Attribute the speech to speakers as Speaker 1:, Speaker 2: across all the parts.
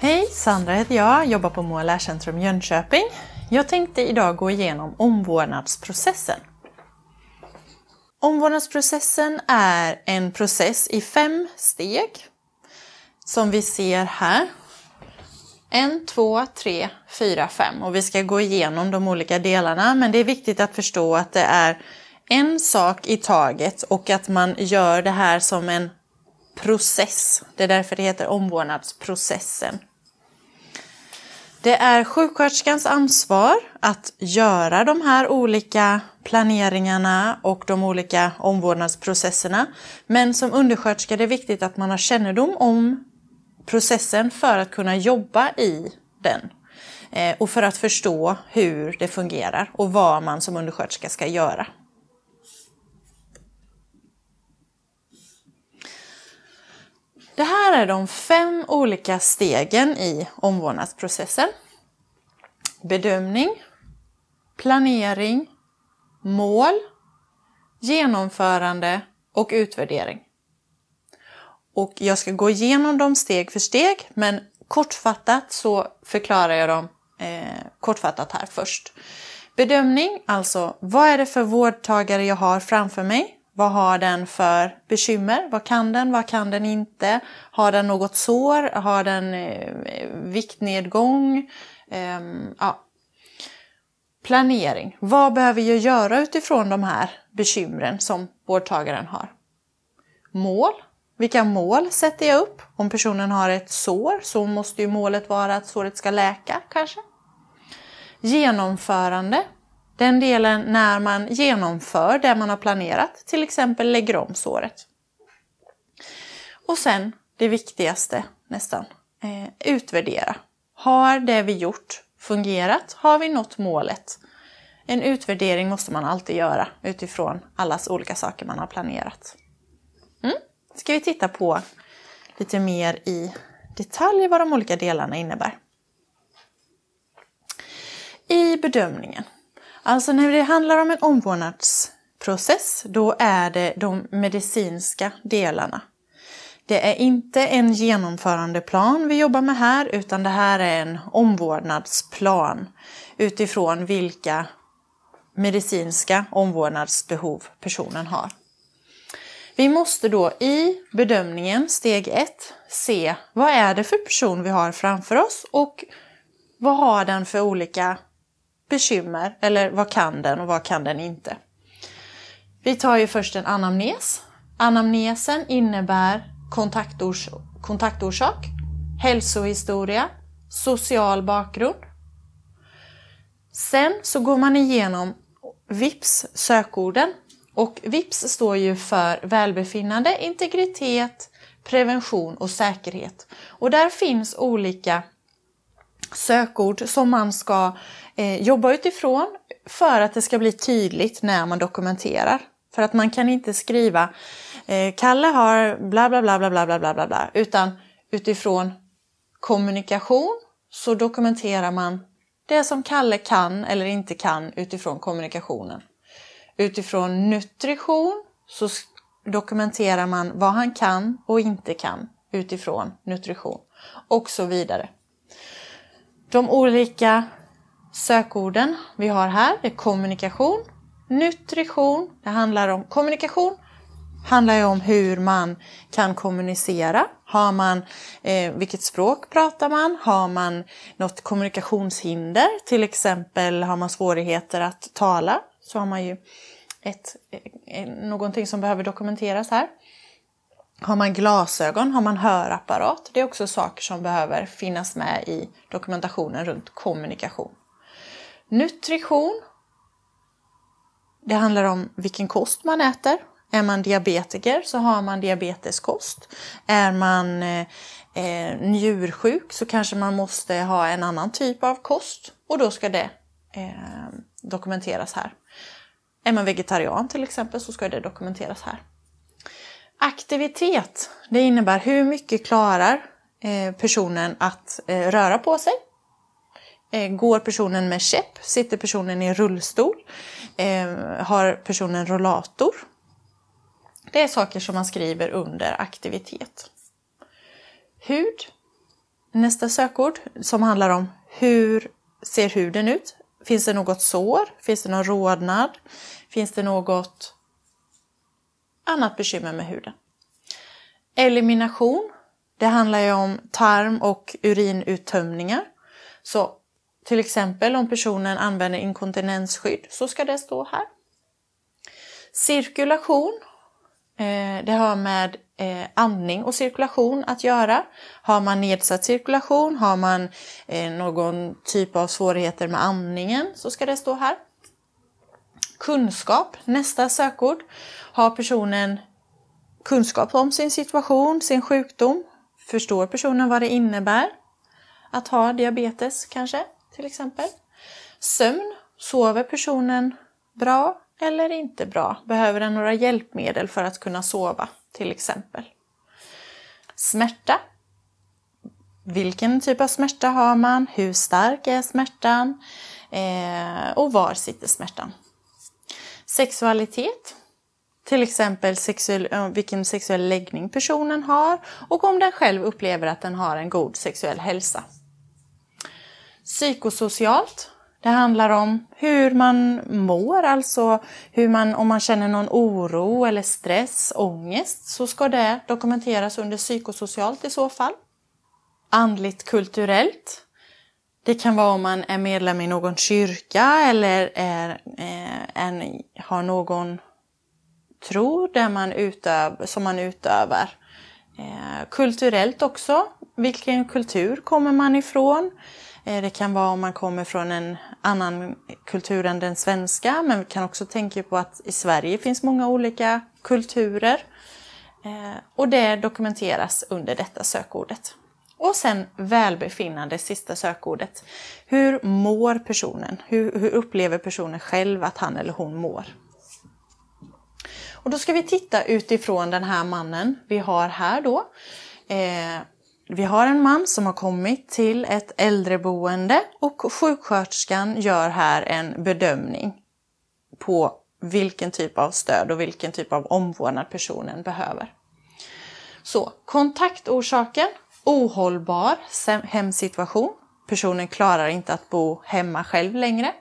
Speaker 1: Hej, Sandra heter jag, jobbar på Moa Lärcentrum Jönköping. Jag tänkte idag gå igenom omvårdnadsprocessen. Omvårdnadsprocessen är en process i fem steg som vi ser här. En, två, tre, fyra, fem och vi ska gå igenom de olika delarna men det är viktigt att förstå att det är en sak i taget och att man gör det här som en process. Det är därför det heter omvårdnadsprocessen. Det är sjuksköterskans ansvar att göra de här olika planeringarna och de olika omvårdnadsprocesserna. Men som undersköterska är det viktigt att man har kännedom om processen för att kunna jobba i den. Eh, och för att förstå hur det fungerar och vad man som undersköterska ska göra. Det här är de fem olika stegen i omvårdnadsprocessen. Bedömning, planering, mål, genomförande och utvärdering. Och jag ska gå igenom dem steg för steg, men kortfattat så förklarar jag dem eh, kortfattat här först. Bedömning, alltså vad är det för vårdtagare jag har framför mig? Vad har den för bekymmer? Vad kan den? Vad kan den inte? Har den något sår? Har den eh, viktnedgång? Eh, ja. Planering. Vad behöver jag göra utifrån de här bekymren som vårdtagaren har? Mål. Vilka mål sätter jag upp? Om personen har ett sår så måste ju målet vara att såret ska läka kanske. Genomförande. Den delen när man genomför det man har planerat, till exempel lägger om såret. Och sen det viktigaste nästan, eh, utvärdera. Har det vi gjort fungerat? Har vi nått målet? En utvärdering måste man alltid göra utifrån allas olika saker man har planerat. Mm. Ska vi titta på lite mer i detalj vad de olika delarna innebär. I bedömningen Alltså när det handlar om en omvårdnadsprocess, då är det de medicinska delarna. Det är inte en genomförandeplan vi jobbar med här, utan det här är en omvårdnadsplan utifrån vilka medicinska omvårdnadsbehov personen har. Vi måste då i bedömningen, steg ett, se vad är det för person vi har framför oss och vad har den för olika bekymmer eller vad kan den och vad kan den inte? Vi tar ju först en anamnes. Anamnesen innebär kontaktors kontaktorsak, hälsohistoria, social bakgrund. Sen så går man igenom VIPS sökorden och VIPS står ju för välbefinnande, integritet, prevention och säkerhet. Och där finns olika sökord som man ska eh, jobba utifrån för att det ska bli tydligt när man dokumenterar. För att man kan inte skriva eh, Kalle har bla bla bla bla bla bla bla bla utan utifrån kommunikation så dokumenterar man det som Kalle kan eller inte kan utifrån kommunikationen. Utifrån nutrition så dokumenterar man vad han kan och inte kan utifrån nutrition och så vidare. De olika sökorden vi har här är kommunikation, nutrition, det handlar om kommunikation, handlar ju om hur man kan kommunicera. Har man, eh, vilket språk pratar man? Har man något kommunikationshinder? Till exempel har man svårigheter att tala så har man ju ett, eh, någonting som behöver dokumenteras här. Har man glasögon? Har man hörapparat? Det är också saker som behöver finnas med i dokumentationen runt kommunikation. Nutrition. Det handlar om vilken kost man äter. Är man diabetiker så har man diabeteskost. Är man eh, eh, njursjuk så kanske man måste ha en annan typ av kost och då ska det eh, dokumenteras här. Är man vegetarian till exempel så ska det dokumenteras här. Aktivitet, det innebär hur mycket klarar eh, personen att eh, röra på sig Eh, går personen med käpp? Sitter personen i rullstol? Eh, har personen rollator? Det är saker som man skriver under aktivitet. Hud. nästa sökord som handlar om hur ser huden ut? Finns det något sår? Finns det någon rodnad? Finns det något annat bekymmer med huden? Elimination. Det handlar ju om tarm och urinuttömningar. Så till exempel om personen använder inkontinensskydd så ska det stå här. Cirkulation. Eh, det har med eh, andning och cirkulation att göra. Har man nedsatt cirkulation, har man eh, någon typ av svårigheter med andningen så ska det stå här. Kunskap, nästa sökord. Har personen kunskap om sin situation, sin sjukdom? Förstår personen vad det innebär att ha diabetes kanske, till exempel? Sömn, sover personen bra eller inte bra? Behöver den några hjälpmedel för att kunna sova till exempel? Smärta. Vilken typ av smärta har man? Hur stark är smärtan? Eh, och var sitter smärtan? Sexualitet. Till exempel sexuell, eh, vilken sexuell läggning personen har och om den själv upplever att den har en god sexuell hälsa. Psykosocialt. Det handlar om hur man mår, alltså hur man, om man känner någon oro eller stress, ångest, så ska det dokumenteras under psykosocialt i så fall. Andligt kulturellt. Det kan vara om man är medlem i någon kyrka eller är, eh, en, har någon tro där man utöv, som man utövar. Eh, kulturellt också. Vilken kultur kommer man ifrån? Eh, det kan vara om man kommer från en annan kultur än den svenska, men vi kan också tänka på att i Sverige finns många olika kulturer. Eh, och det dokumenteras under detta sökordet. Och sen välbefinnande, sista sökordet. Hur mår personen? Hur, hur upplever personen själv att han eller hon mår? Och då ska vi titta utifrån den här mannen vi har här då. Eh, vi har en man som har kommit till ett äldreboende och sjuksköterskan gör här en bedömning på vilken typ av stöd och vilken typ av omvårdnad personen behöver. Så kontaktorsaken, ohållbar hemsituation. Personen klarar inte att bo hemma själv längre.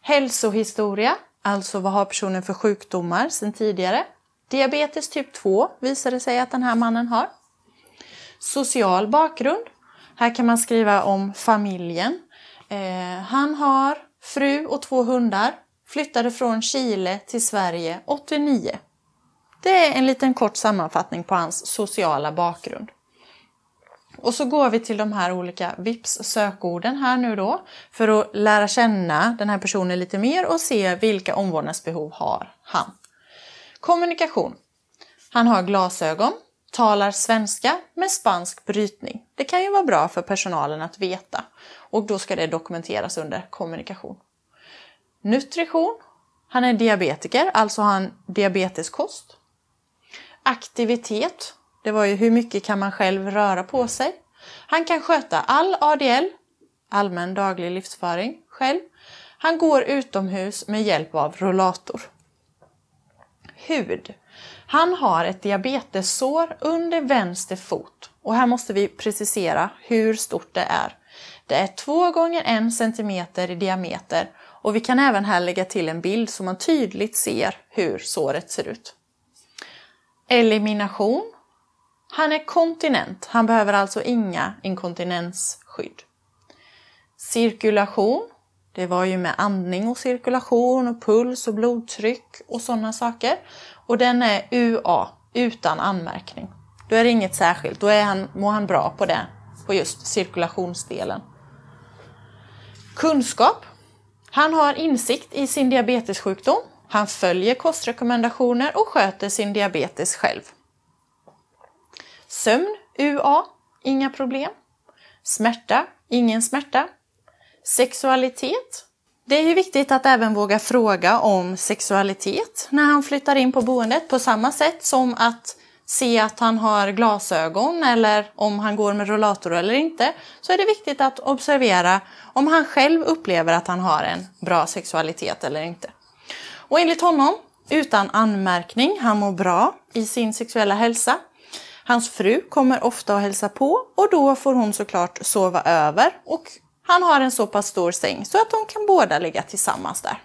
Speaker 1: Hälsohistoria, alltså vad har personen för sjukdomar sedan tidigare? Diabetes typ 2 visar det sig att den här mannen har. Social bakgrund. Här kan man skriva om familjen. Eh, han har fru och två hundar. Flyttade från Chile till Sverige 89. Det är en liten kort sammanfattning på hans sociala bakgrund. Och så går vi till de här olika VIPS sökorden här nu då för att lära känna den här personen lite mer och se vilka omvårdnadsbehov har han. Kommunikation. Han har glasögon, talar svenska med spansk brytning. Det kan ju vara bra för personalen att veta och då ska det dokumenteras under kommunikation. Nutrition. Han är diabetiker, alltså har han diabeteskost. Aktivitet. Det var ju hur mycket kan man själv röra på sig? Han kan sköta all ADL, allmän daglig livsföring, själv. Han går utomhus med hjälp av rollator. Hud. Han har ett diabetessår under vänster fot och här måste vi precisera hur stort det är. Det är 2 gånger 1 cm i diameter och vi kan även här lägga till en bild så man tydligt ser hur såret ser ut. Elimination. Han är kontinent, han behöver alltså inga inkontinensskydd. Cirkulation. Det var ju med andning och cirkulation och puls och blodtryck och sådana saker. Och den är UA, utan anmärkning. Då är det inget särskilt, då är han, mår han bra på det, på just cirkulationsdelen. Kunskap. Han har insikt i sin diabetessjukdom. Han följer kostrekommendationer och sköter sin diabetes själv. Sömn, UA, inga problem. Smärta, ingen smärta. Sexualitet, det är ju viktigt att även våga fråga om sexualitet när han flyttar in på boendet på samma sätt som att se att han har glasögon eller om han går med rollator eller inte så är det viktigt att observera om han själv upplever att han har en bra sexualitet eller inte. Och enligt honom, utan anmärkning, han mår bra i sin sexuella hälsa. Hans fru kommer ofta och hälsa på och då får hon såklart sova över och han har en så pass stor säng så att de kan båda ligga tillsammans där.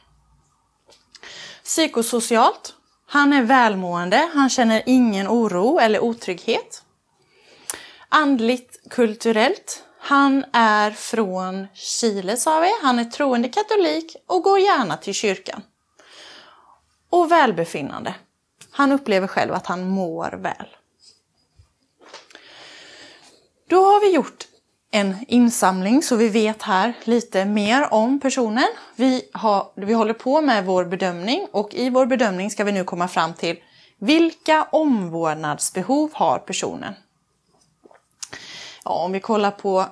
Speaker 1: Psykosocialt. Han är välmående, han känner ingen oro eller otrygghet. Andligt kulturellt. Han är från Chile sa vi, han är troende katolik och går gärna till kyrkan. Och välbefinnande. Han upplever själv att han mår väl. Då har vi gjort en insamling så vi vet här lite mer om personen. Vi, har, vi håller på med vår bedömning och i vår bedömning ska vi nu komma fram till vilka omvårdnadsbehov har personen? Ja, om vi kollar på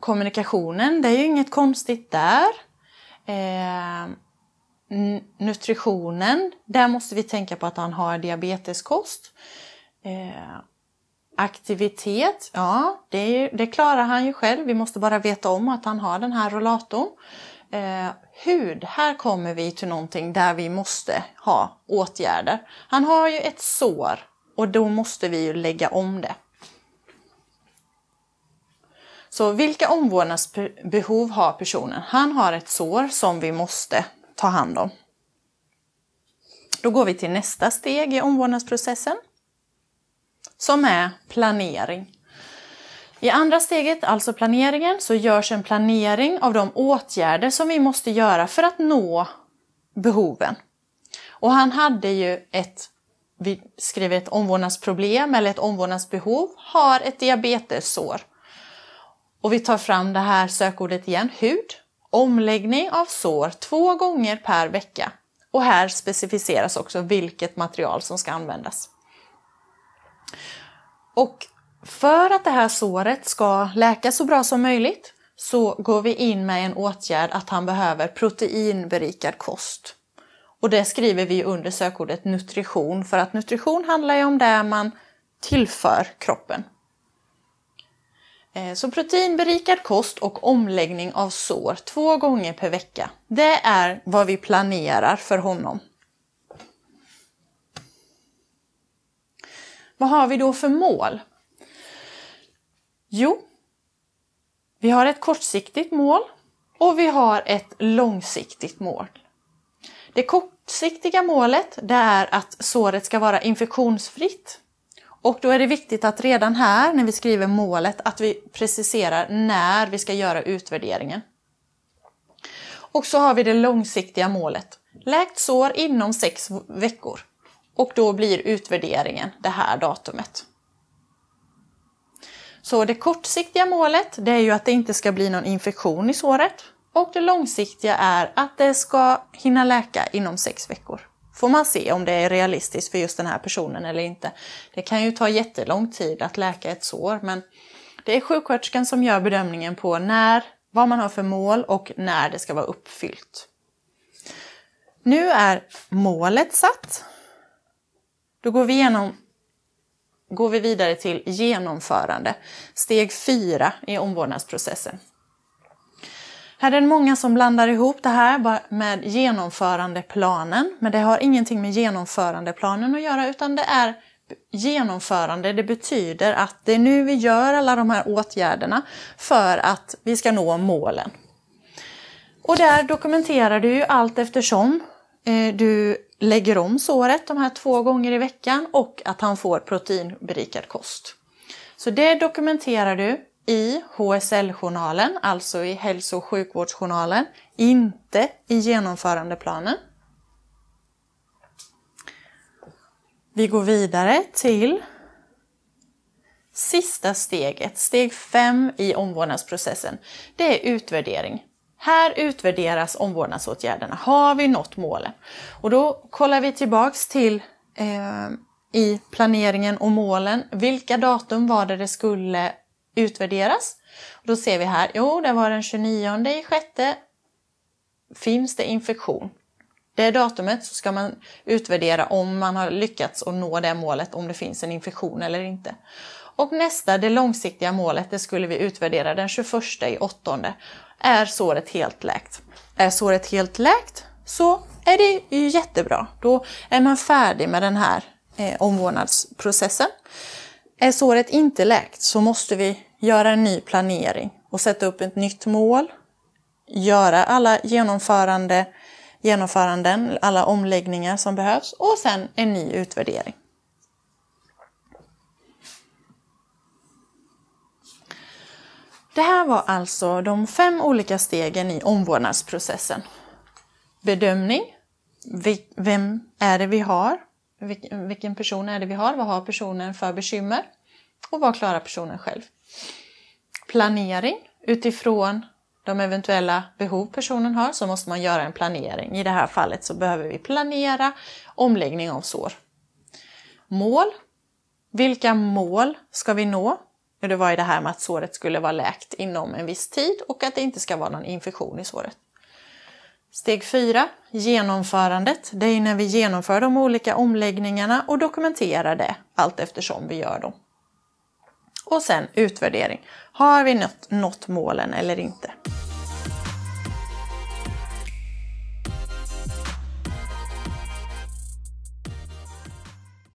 Speaker 1: kommunikationen, det är ju inget konstigt där. Eh, nutritionen, där måste vi tänka på att han har diabeteskost. Eh, aktivitet, ja det, det, klarar han ju själv. Vi måste bara veta om att han har den här rollatorn. Eh, hud, här kommer vi till någonting där vi måste ha åtgärder. Han har ju ett sår och då måste vi ju lägga om det. Så vilka omvårdnadsbehov har personen? Han har ett sår som vi måste ta hand om. Då går vi till nästa steg i omvårdnadsprocessen som är planering. I andra steget, alltså planeringen, så görs en planering av de åtgärder som vi måste göra för att nå behoven. Och han hade ju ett, vi skriver ett omvårdnadsproblem eller ett omvårdnadsbehov, har ett diabetessår. Och vi tar fram det här sökordet igen, hud, omläggning av sår två gånger per vecka. Och här specificeras också vilket material som ska användas. Och för att det här såret ska läka så bra som möjligt så går vi in med en åtgärd att han behöver proteinberikad kost. Och det skriver vi under sökordet nutrition för att nutrition handlar ju om det man tillför kroppen. Eh, så proteinberikad kost och omläggning av sår två gånger per vecka. Det är vad vi planerar för honom. Vad har vi då för mål? Jo, vi har ett kortsiktigt mål och vi har ett långsiktigt mål. Det kortsiktiga målet det är att såret ska vara infektionsfritt. Och då är det viktigt att redan här när vi skriver målet att vi preciserar när vi ska göra utvärderingen. Och så har vi det långsiktiga målet. Läkt sår inom sex veckor. Och då blir utvärderingen det här datumet. Så det kortsiktiga målet det är ju att det inte ska bli någon infektion i såret. Och det långsiktiga är att det ska hinna läka inom sex veckor. Får man se om det är realistiskt för just den här personen eller inte. Det kan ju ta jättelång tid att läka ett sår men det är sjuksköterskan som gör bedömningen på när, vad man har för mål och när det ska vara uppfyllt. Nu är målet satt då går vi, igenom, går vi vidare till genomförande, steg fyra i omvårdnadsprocessen. Här är det många som blandar ihop det här med genomförandeplanen, men det har ingenting med genomförandeplanen att göra utan det är genomförande. Det betyder att det är nu vi gör alla de här åtgärderna för att vi ska nå målen. Och där dokumenterar du ju allt eftersom eh, du lägger om såret de här två gånger i veckan och att han får proteinberikad kost. Så det dokumenterar du i HSL-journalen, alltså i hälso och sjukvårdsjournalen, inte i genomförandeplanen. Vi går vidare till sista steget, steg 5 i omvårdnadsprocessen. Det är utvärdering. Här utvärderas omvårdnadsåtgärderna. Har vi nått målen? Och då kollar vi tillbaks till eh, i planeringen och målen. Vilka datum var det det skulle utvärderas? Och då ser vi här, jo det var den 29 i sjätte. Finns det infektion? Det datumet så ska man utvärdera om man har lyckats att nå det målet, om det finns en infektion eller inte. Och nästa, det långsiktiga målet, det skulle vi utvärdera den 21 i åttonde. Är såret helt läkt? Är såret helt läkt så är det ju jättebra. Då är man färdig med den här eh, omvårdnadsprocessen. är såret inte läkt så måste vi göra en ny planering och sätta upp ett nytt mål. Göra alla genomförande, genomföranden, alla omläggningar som behövs och sen en ny utvärdering. Det här var alltså de fem olika stegen i omvårdnadsprocessen. Bedömning. Vem är det vi har? Vilken person är det vi har? Vad har personen för bekymmer? Och vad klarar personen själv? Planering. Utifrån de eventuella behov personen har så måste man göra en planering. I det här fallet så behöver vi planera omläggning av sår. Mål. Vilka mål ska vi nå? Det var ju det här med att såret skulle vara läkt inom en viss tid och att det inte ska vara någon infektion i såret. Steg 4, genomförandet. Det är när vi genomför de olika omläggningarna och dokumenterar det allt eftersom vi gör dem. Och sen utvärdering. Har vi nått, nått målen eller inte?